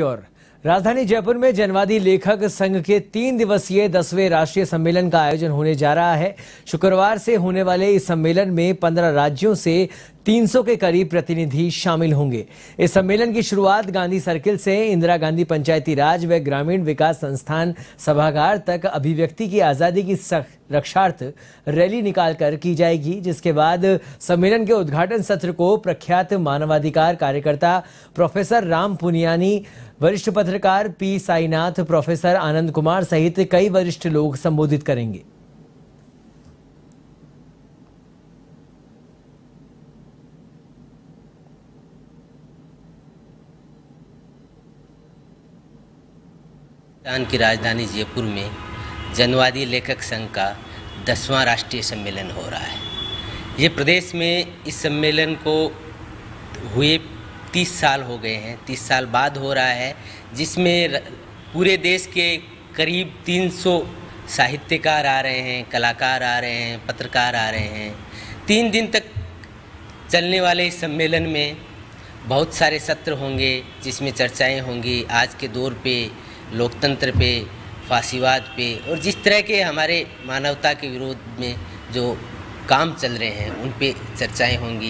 और राजधानी जयपुर में जनवादी लेखक संघ के तीन दिवसीय दसवें राष्ट्रीय सम्मेलन का आयोजन होने जा रहा है। शुक्रवार से होने वाले इस सम्मेलन में पंद्रह राज्यों से 300 के करीब प्रतिनिधि शामिल होंगे। इस सम्मेलन की शुरुआत गांधी सर्किल से इंदिरा गांधी पंचायती राज व ग्रामीण विकास संस्थान सभागार तक अभिव्यक्ति की आज़ादी की रक्षार्थ रैली निकालकर की जाएगी, जिसके बाद सम्मेलन के उद्घाटन सत्र को प्रख्यात मानवाधिकार कार्यकर्ता प्रोफेसर राम पुनियानी वरिष्ठ पत्रकार पी साईनाथ, प्रोफेसर आनंद कुमार सहित कई वरिष्ठ लोग संबोधित करेंगे। की राजधानी जयपुर में जनवादी लेखक संघ का दसवां राष्ट्रीय सम्मेलन हो रहा है। ये प्रदेश में इस सम्मेलन को हुए तीस साल हो गए हैं, तीस साल बाद हो रहा है, जिसमें पूरे देश के करीब 300 साहित्यकार आ रहे हैं, कलाकार आ रहे हैं, पत्रकार आ रहे हैं। तीन दिन तक चलने वाले इस सम्मेलन में बहुत सारे सत्र होंगे, जिसमें चर्चाएँ होंगी, आज के दौर पे, लोकतंत्र पे, फांसीवाद पे, और जिस तरह के हमारे मानवता के विरोध में जो काम चल रहे हैं, उन पे चर्चाएँ होंगी।